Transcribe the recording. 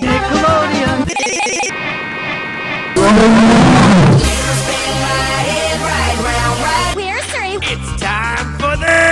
Nickelodeon. We're through. It's time for the.